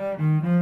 Mm-hmm.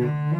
Mm-hmm.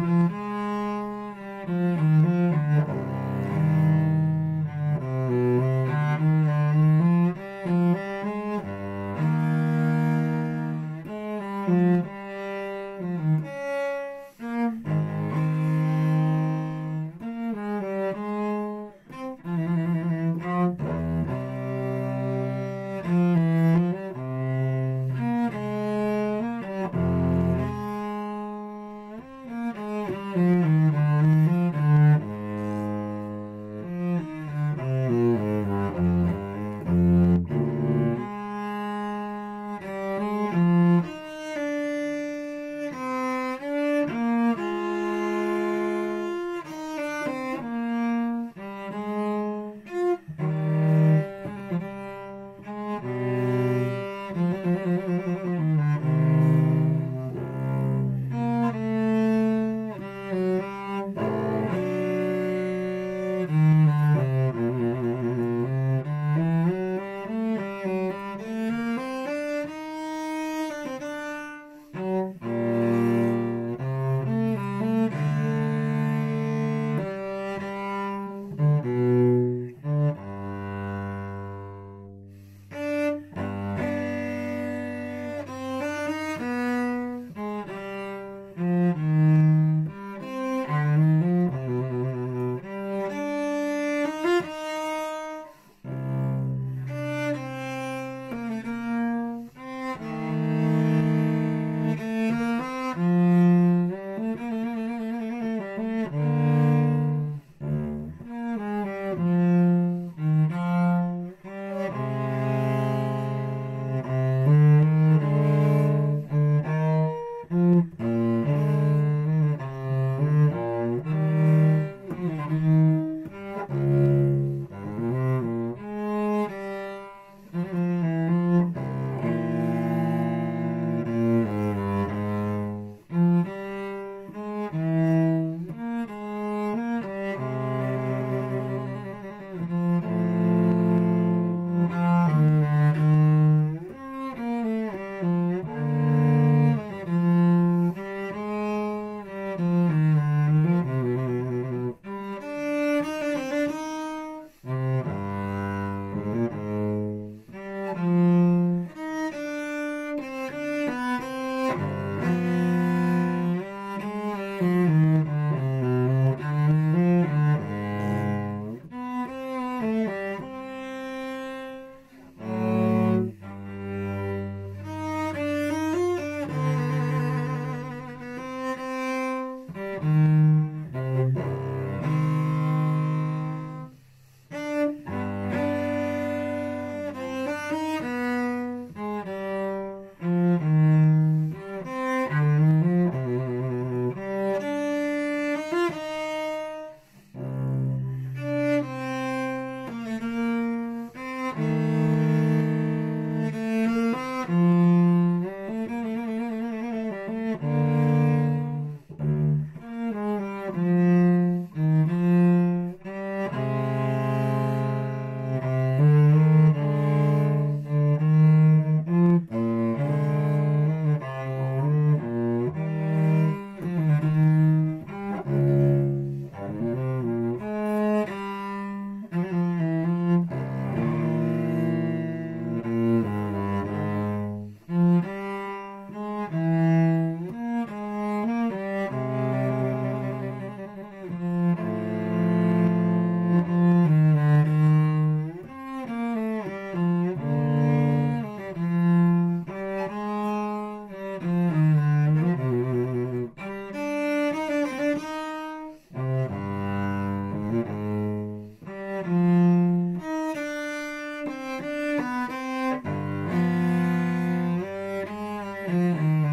Mm-hmm.